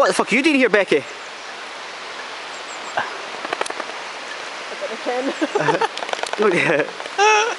What the fuck are you doing here, Becky? I got a pen. Look at it.